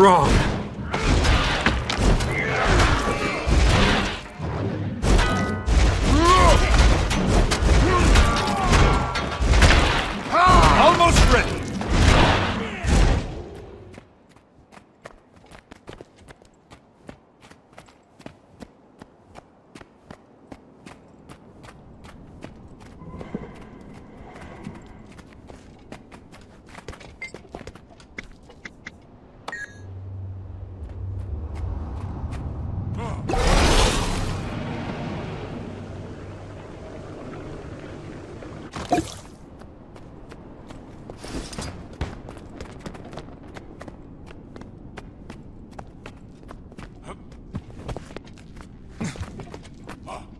feel Almost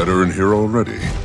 better in here already.